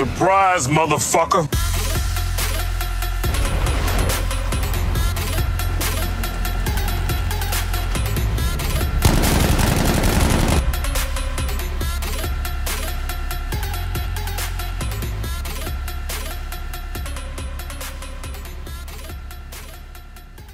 Surprise, motherfucker.